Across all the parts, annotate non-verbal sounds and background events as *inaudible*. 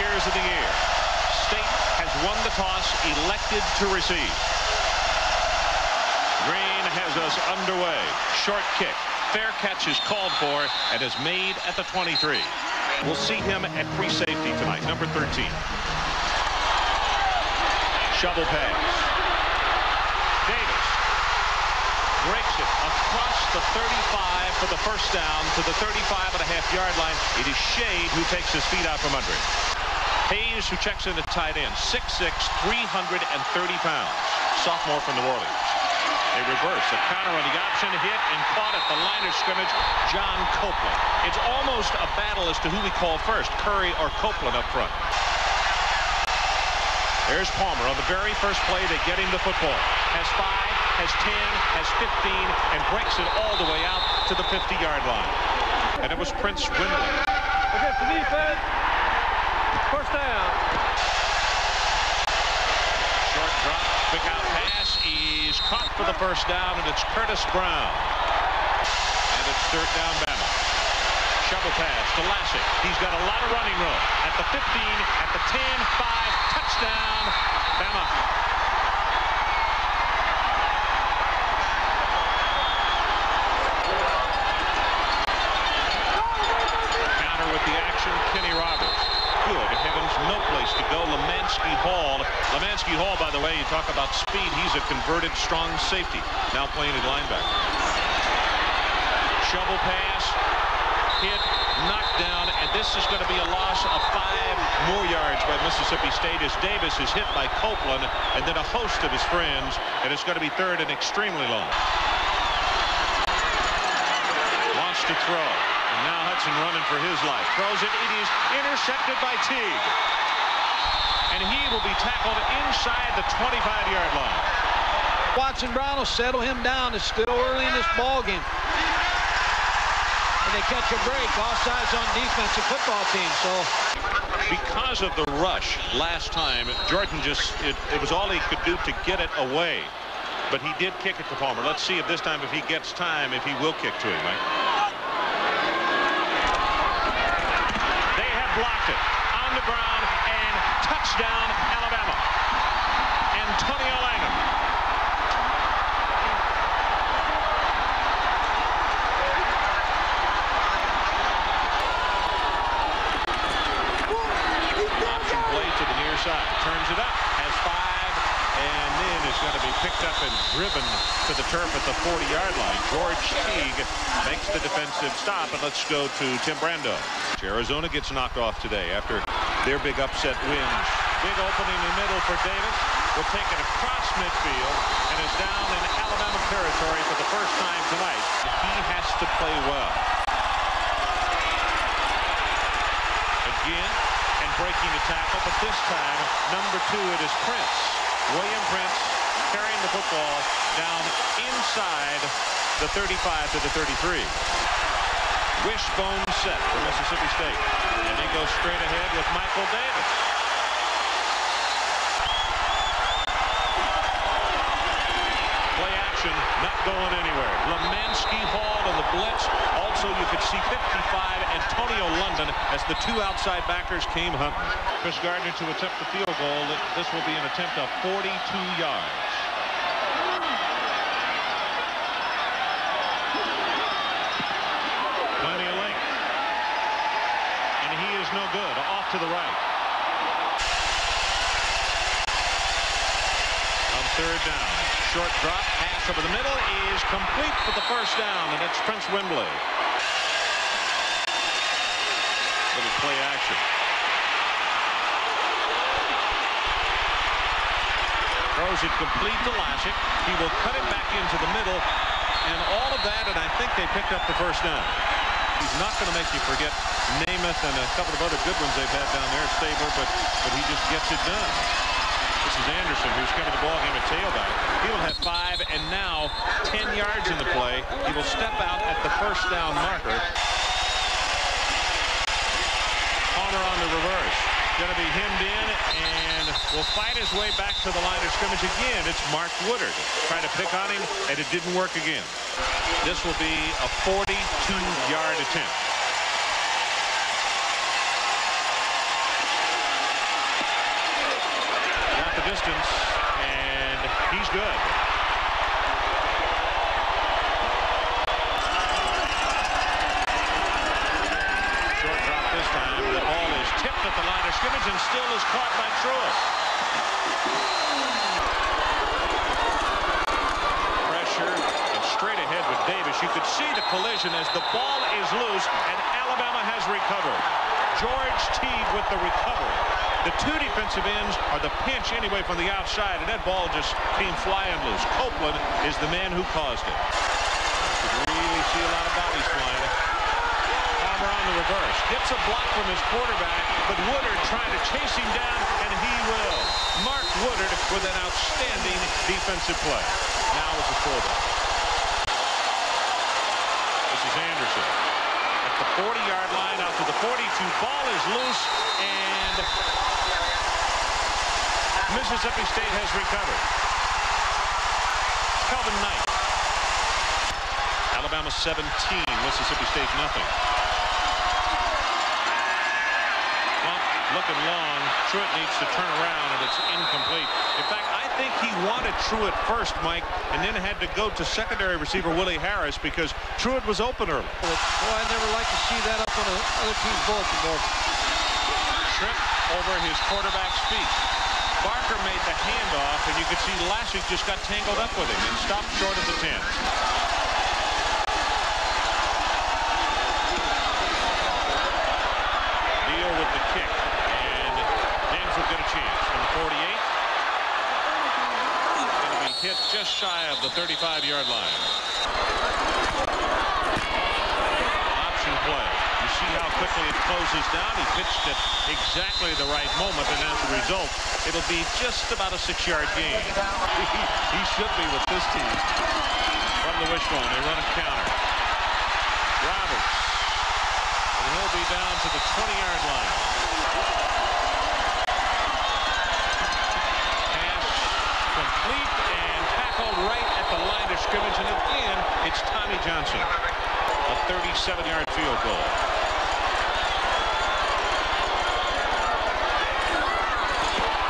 Figures of the year. State has won the toss, elected to receive. Green has us underway. Short kick. Fair catch is called for and is made at the 23. We'll see him at free safety tonight, number 13. Shovel pass. Davis breaks it across the 35 for the first down to the 35 and a half yard line. It is Shade who takes his feet out from under it. Hayes who checks in at tight end, 6'6", 330 pounds. Sophomore from New Orleans. A reverse, a counter on the option hit and caught at the line of scrimmage, John Copeland. It's almost a battle as to who we call first, Curry or Copeland up front. There's Palmer on the very first play. They get him the football. Has five, has 10, has 15, and breaks it all the way out to the 50-yard line. And it was Prince Wimbley. Against the defense. First down. Short drop, quick out pass. He's caught for the first down, and it's Curtis Brown. And it's third down Bama. Shovel pass to Lassic. He's got a lot of running room. At the 15, at the 10, 5, touchdown, Bama. Counter with the action, Kenny Roberts. Good heavens, no place to go. Lemanski Hall. Lemanski Hall, by the way, you talk about speed. He's a converted strong safety, now playing at linebacker. Shovel pass, hit, knocked down, and this is going to be a loss of five more yards by Mississippi State as Davis is hit by Copeland and then a host of his friends, and it's going to be third and extremely long. Wants to throw. And now Hudson running for his life. Throws it. It is intercepted by Teague. And he will be tackled inside the 25-yard line. Watson Brown will settle him down. It's still early in this ball game. And they catch a break. Offsides on defensive football team. So because of the rush last time, Jordan just, it, it, was all he could do to get it away. But he did kick it to Palmer. Let's see if this time, if he gets time, if he will kick to him, right? They have blocked it on the ground and touchdown, Alabama. Antonio Langham. side. Turns it up. Has five. And then is going to be picked up and driven to the turf at the 40-yard line. George Teague makes the defensive stop. And let's go to Tim Brando. Arizona gets knocked off today after their big upset wins. Big opening in the middle for Davis. Will take it across midfield and is down in Alabama territory for the first time tonight. He has to play well. Again, and breaking the tackle, but this time, number two, it is Prince. William Prince carrying the football down inside the 35 to the 33. Wishbone set for Mississippi State. And they go straight ahead with Michael Davis. Play action, not going anywhere. Lemanski Hall and the blitz. Also, you could see 55 Antonio London as the two outside backers came hunting. Chris Gardner to attempt the field goal. This will be an attempt of 42 yards. Plenty of length. And he is no good. Off to the right. On third down. Short drop. Pass over the middle is complete for the first down. And it's Prince Wimbley. Little play action. Throws it complete to Lassic. He will cut it back into the middle. And all of that, and I think they picked up the first down. He's not going to make you forget Namath and a couple of other good ones they've had down there, Stabler, but, but he just gets it done. This is Anderson, who's coming the ball game at tailback. He will have five and now 10 yards in the play. He will step out at the first down marker. Palmer on the reverse. Going to be hemmed in and will fight his way back to the line of scrimmage again. It's Mark Woodard trying to pick on him, and it didn't work again. This will be a 42-yard attempt. Got the distance, and he's good. Short drop this time. The ball is tipped at the line of scrimmage and still is caught by Truitt. You could see the collision as the ball is loose and Alabama has recovered. George Teague with the recovery. The two defensive ends are the pinch anyway from the outside, and that ball just came flying loose. Copeland is the man who caused it. You could really see a lot of bodies flying. Palmer on the reverse. Gets a block from his quarterback, but Woodard trying to chase him down, and he will. Mark Woodard with an outstanding defensive play. Now is the fullback. This is Anderson. At the 40-yard line, out to the 42. Ball is loose, and Mississippi State has recovered. Calvin Knight. Alabama 17, Mississippi State nothing. Looking long. Truitt needs to turn around, and it's incomplete. In fact, think he wanted Truitt first, Mike, and then had to go to secondary receiver Willie Harris because Truitt was open early. Boy, I never like to see that up on the other team's bulletin board. Trip over his quarterback's feet. Barker made the handoff, and you could see Lassic just got tangled up with him and stopped short of the 10. Deal with the kick, and James will get a chance. From the 48, going to be hit just shy of the 35-yard line. Option play. You see how quickly it closes down. He pitched at exactly the right moment, and as a result, it'll be just about a six-yard gain. *laughs* he, he should be with this team. From the wishbone, they run a counter. Roberts. And he'll be down to the 20-yard line. Pass complete and tackled right at the line of scrimmage. And again, it's Tommy Johnson. A 37-yard field goal.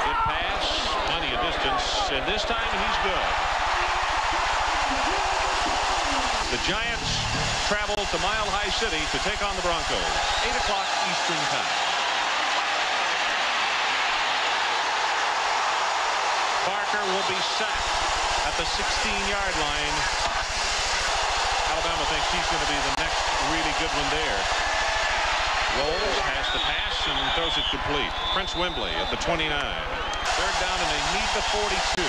Good pass, plenty of distance, and this time he's good. The Giants travel to Mile High City to take on the Broncos. 8 o'clock Eastern Time. Barker will be sacked at the 16-yard line. Alabama thinks he's going to be the next really good one there. Rolls, has the pass, and throws it complete. Prince Wimbley at the 29. Third down, and they need the 42.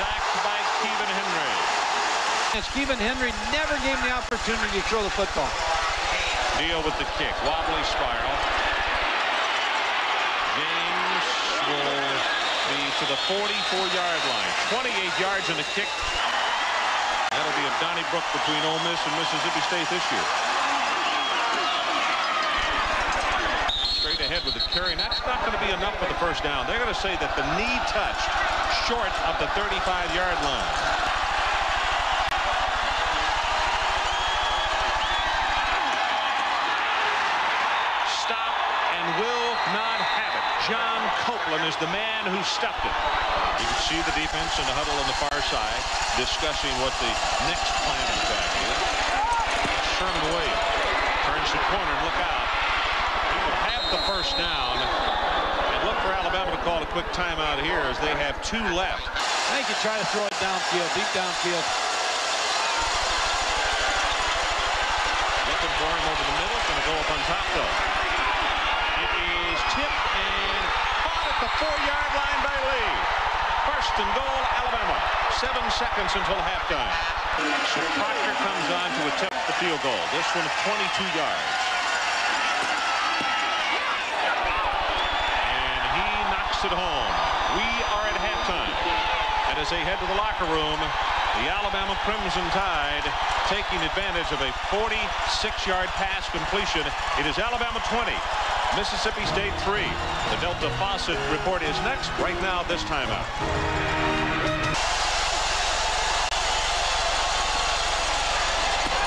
Sacked by Keevan Henry. And Stephen Henry never gave him the opportunity to throw the football. Deal with the kick. Wobbly spiral. James will be to the 44-yard line. 28 yards in the kick. That'll be a Donnybrook between Ole Miss and Mississippi State this year. Straight ahead with the carry. And that's not going to be enough for the first down. They're going to say that the knee touched short of the 35-yard line. stop and will not have it. John Copeland is the man who stopped it. You can see the defense in the huddle on the far side discussing what the next plan of attack is. Sherman Williams turns the corner and look out. He will have the first down. And look for Alabama to call a quick timeout here as they have two left. I think you try to throw it downfield, deep downfield. Looking for him over the middle. Going to go up on top though. It is tipped and caught at the four-yard line by Lee. First and goal, Alabama. Seven seconds until halftime. So Proctor comes on to attempt the field goal. This one 22 yards. And he knocks it home. We are at halftime. And as they head to the locker room, the Alabama Crimson Tide taking advantage of a 46-yard pass completion. It is Alabama 20, Mississippi State 3. The Delta Faucet report is next, right now, this timeout.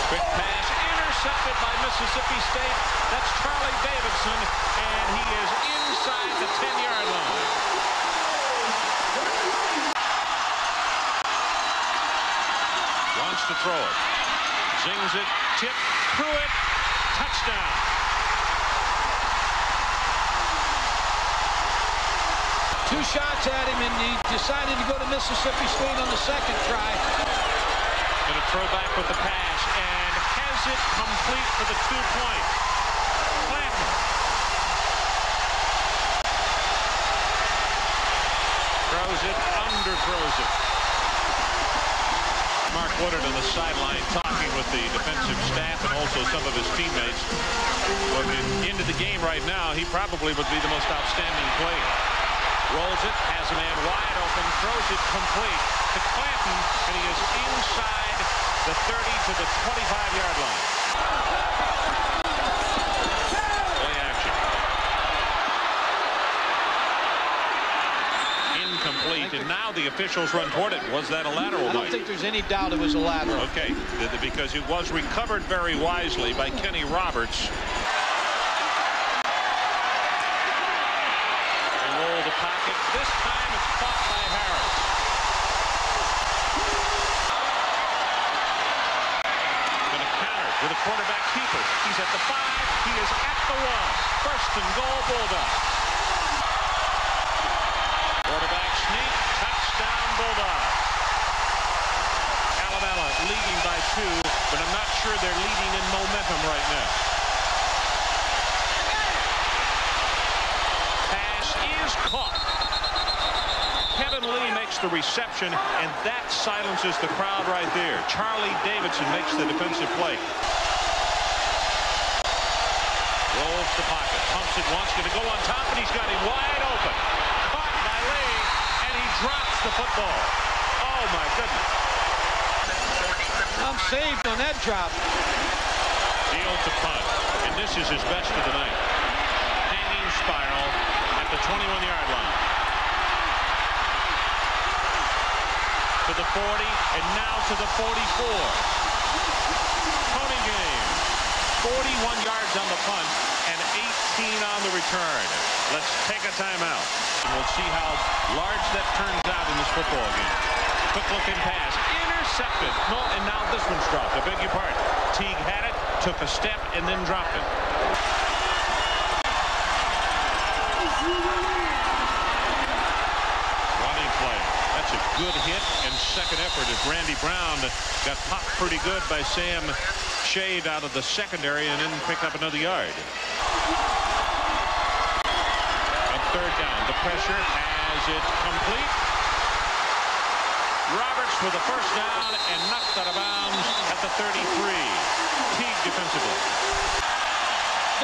Quick pass, intercepted by Mississippi State. That's Charlie Davidson, and he is inside the 10-yard line. Wants to throw it. Zings it, tip, Truitt, touchdown. Two shots at him, and he decided to go to Mississippi State on the second try. Going to throw back with the pass, and has it complete for the two points. Clanton. Throws it, underthrows it. Mark Woodard on the sideline talking with the defensive staff and also some of his teammates. Well, into the game right now, he probably would be the most outstanding player. Rolls it, has a man wide open, throws it complete to Clanton, and he is inside the 30 to the 25-yard line. Play action. Incomplete, and now the officials run toward it. Was that a lateral, I don't think there's any doubt it was a lateral. Okay, because it was recovered very wisely by Kenny Roberts. They roll. This time it's caught by Harris. Going to counter with a quarterback keeper. He's at the five. He is at the one. First and goal, Bulldogs. Quarterback sneak. Touchdown, Bulldogs. Alabama leading by two, but I'm not sure they're leading in momentum right now. Pass is caught. Kevin The reception, and that silences the crowd right there. Charlie Davidson makes the defensive play. Rolls the pocket, pumps it once, going to go on top, and he's got him wide open. Caught by Lee, and he drops the football. Oh, my goodness. I'm saved on that drop. Deal to punt. And this is his best of the night. Hanging spiral at the 21-yard line. The 40, and now to the 44. Tony game. 41 yards on the punt and 18 on the return. Let's take a timeout. And we'll see how large that turns out in this football game. Quick looking pass. Intercepted. No, and now this one's dropped. I beg your pardon. Teague had it, took a step, and then dropped it. Running play. That's a good hit and second effort as Randy Brown got popped pretty good by Sam Shade out of the secondary and then picked up another yard. On third down, the pressure has it complete. Roberts with the first down and knocked out of bounds at the 33. Teague defensively.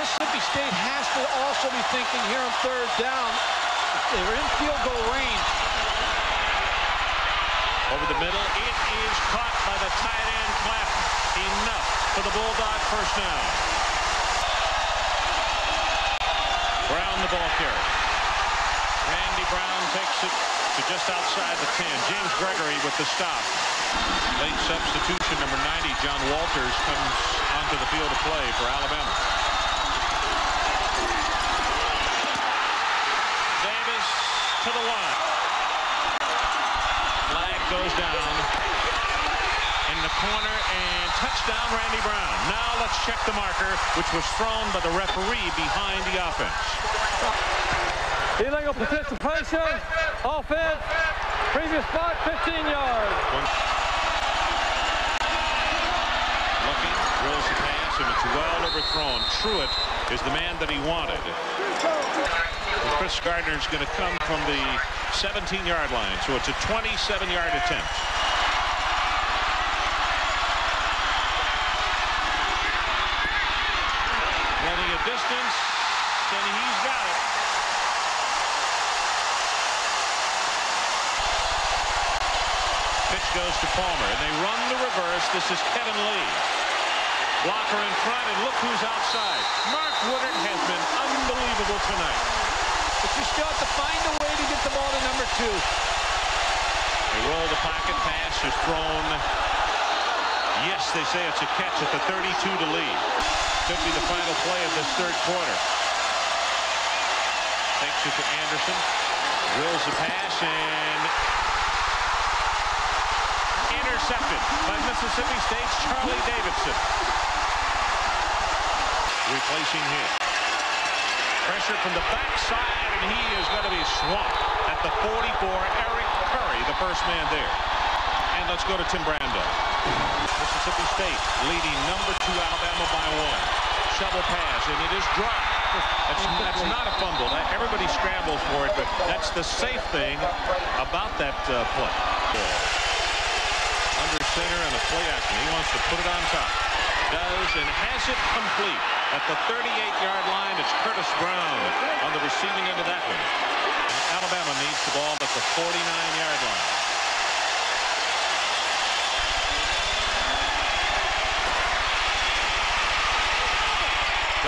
Mississippi State has to also be thinking here on third down. They're in field goal range. Over the middle, it is caught by the tight end Clanton. Enough for the Bulldog first down. Brown the ball carrier. Randy Brown takes it to just outside the 10. James Gregory with the stop. Late substitution number 90, John Walters, comes onto the field of play for Alabama. Davis to the line. Flag goes down in the corner and touchdown Randy Brown. Now let's check the marker, which was thrown by the referee behind the offense. Illegal participation, offense, previous spot, 15 yards. Looking, drills the pass, and it's well overthrown. Truitt is the man that he wanted. Chris Gardner is going to come from the 17-yard line, so it's a 27-yard attempt. Running a distance, and he's got it. Pitch goes to Palmer, and they run the reverse. This is Kevin Lee. Blocker in front, and look who's outside. Mark Woodard has been unbelievable tonight. But you still have to find a way to get the ball to number two. They roll the pocket pass is thrown Yes, they say it's a catch at the 32 to lead. Could be the final play of this third quarter. Takes it to Anderson. Wills the pass and intercepted by Mississippi State's Charlie Davidson. Replacing him. Pressure from the backside, and he is going to be swamped at the 44. Eric Curry, the first man there. And let's go to Tim Brando. Mississippi State leading number two Alabama by one. Shovel pass, and it is dropped. That's, that's not a fumble. Everybody scrambles for it, but that's the safe thing about that uh, play. Center and a play action. He wants to put it on top. Does and has it complete. At the 38-yard line, it's Curtis Brown on the receiving end of that one. And Alabama needs the ball at the 49-yard line.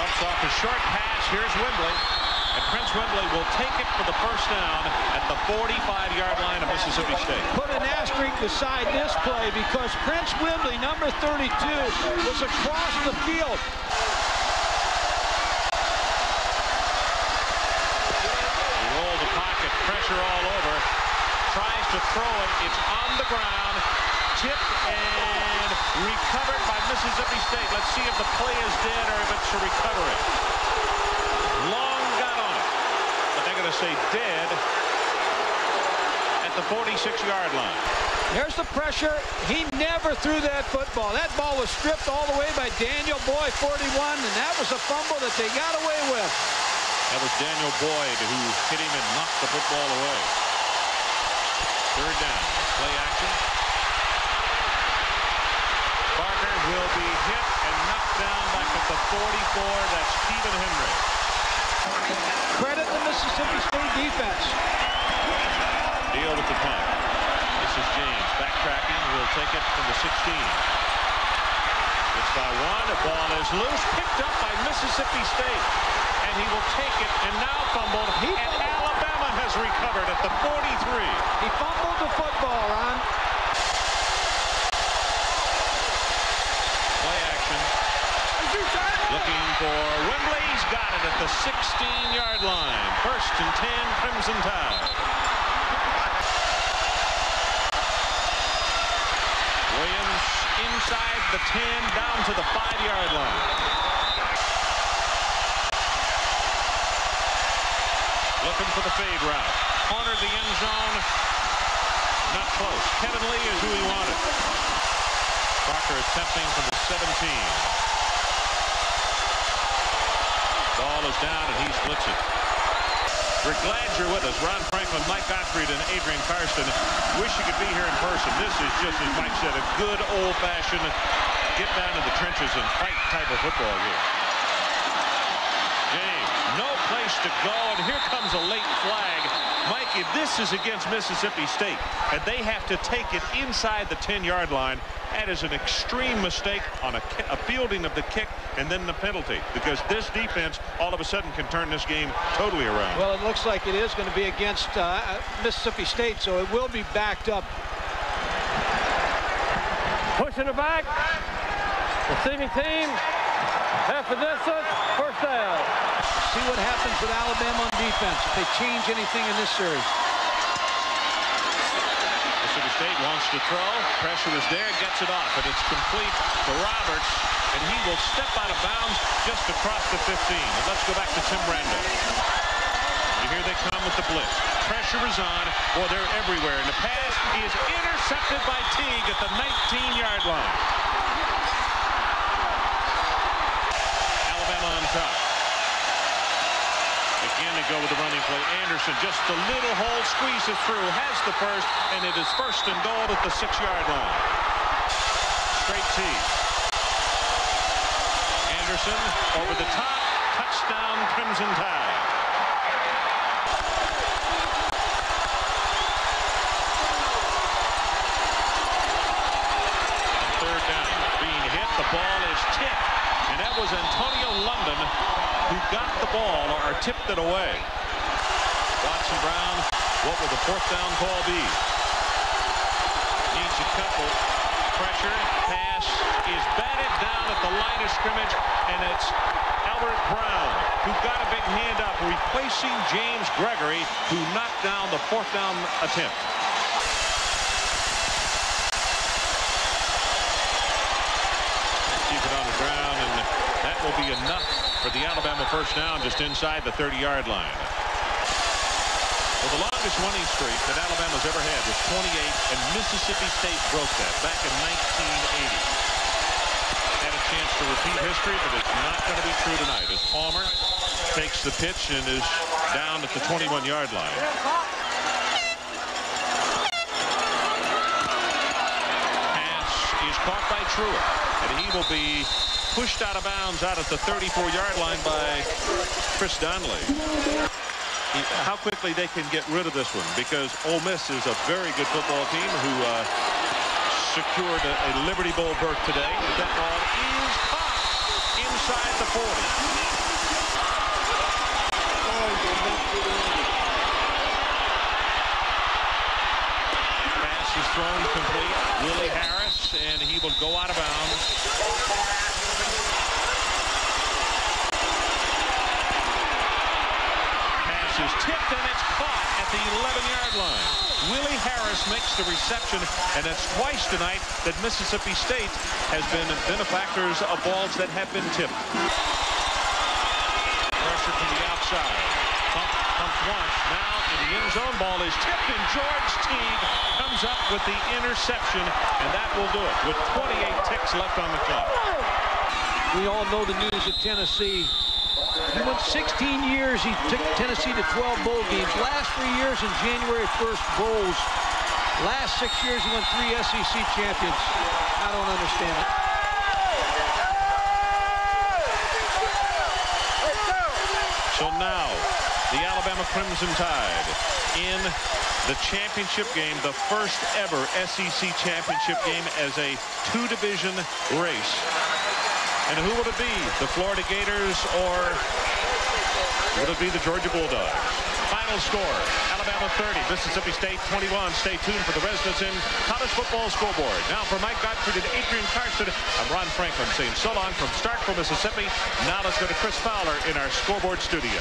Dumps off a short pass. Here's Wimbley. And Prince Wimbley will take it for the first down at the 45-yard line of Mississippi State. Put an asterisk beside this play because Prince Wimbley, number 32, was across the field. Roll the pocket, pressure all over. Tries to throw it. It's on the ground. Tipped and recovered by Mississippi State. Let's see if the play is dead or if it's a recovery. Long got on it. But they're going to say dead at the 46-yard line. There's the pressure. He never threw that football. That ball was stripped all the way by Daniel Boyd, 41, and that was a fumble that they got away with. That was Daniel Boyd who hit him and knocked the football away. Third down. Play action. Barker will be hit and knocked down back at the 44. That's Stephen Henry. Credit the Mississippi State defense. Deal with the punt. This is James backtracking. Will take it from the 16. It's by one. The ball is loose. Picked up by Mississippi State. And he will take it and now fumbled. He and Alabama has recovered at the 43. He fumbled the football, Ron. Play action. Looking for Wimbley. Got it at the 16-yard line. First and 10, Crimson Tide. Williams inside the 10, down to the 5-yard line. Looking for the fade route. Cornered the end zone. Not close. Kevin Lee is who he wanted. Barker attempting from the 17. Ball is down and he's blitzing. We're glad you're with us. Ron Franklin, Mike Gottfried, and Adrian Karsten. Wish you could be here in person. This is just, as Mike said, a good old-fashioned get down to the trenches and fight type of football game. James, no place to go, and here comes a late flag. Mikey, this is against Mississippi State, and they have to take it inside the 10-yard line. That is an extreme mistake on a, a, fielding of the kick and then the penalty because this defense all of a sudden can turn this game totally around. Well, it looks like it is going to be against uh, Mississippi State, so it will be backed up. Pushing it back. Receiving team. Half a distance. First down. See what happens with Alabama on defense if they change anything in this series. Mississippi State wants to throw. Pressure is there. Gets it off. And it's complete to Roberts. And he will step out of bounds just across the 15. And let's go back to Tim. You hear they come with the blitz. Pressure is on. Well, they're everywhere. And the pass is intercepted by Teague at the 19-yard line. Alabama on top. Go with the running play. Anderson, just a little hole, squeezes through, has the first, and it is first and goal at the six-yard line. Straight T. Anderson over the top, touchdown, Crimson Tide. Third down, being hit, the ball is tipped, and that was London who got the ball or tipped it away. Watson Brown, what will the fourth down call be? Needs a couple. pressure. Pass is batted down at the line of scrimmage, and it's Albert Brown who got a big hand up, replacing James Gregory, who knocked down the fourth down attempt. Keep it on the ground, and that will be enough for the Alabama first down just inside the 30-yard line. Well, the longest winning streak that Alabama's ever had was 28, and Mississippi State broke that back in 1980. Had a chance to repeat history, but it's not going to be true tonight as Palmer takes the pitch and is down at the 21-yard line. Pass is caught by Truitt, and he will be pushed out of bounds out at the 34-yard line by Chris Donnelly. How quickly they can get rid of this one because Ole Miss is a very good football team who uh, secured a, a, Liberty Bowl berth today. That ball is caught inside the 40. Pass is thrown complete. Willie Harris, and he will go out of bounds. Is tipped and it's caught at the 11-yard line. Willie Harris makes the reception, and it's twice tonight that Mississippi State has been benefactors of balls that have been tipped. Pressure from the outside. Pump, pump. Now the end zone, ball is tipped, and George Teague comes up with the interception, and that will do it with 28 ticks left on the clock. We all know the news of Tennessee he went 16 years. He took Tennessee to 12 bowl games. Last three years in January 1st bowls. Last six years he won three SEC champions. I don't understand it. So now the Alabama Crimson Tide in the championship game, the first ever SEC championship game as a two-division race. And who will it be? The Florida Gators or will it be the Georgia Bulldogs? Final score, Alabama 30, Mississippi State 21. Stay tuned for the Residents in College Football Scoreboard. Now for Mike Gottfried and Adrian Karsten, I'm Ron Franklin saying so long from Starkville, Mississippi. Now let's go to Chris Fowler in our scoreboard studio.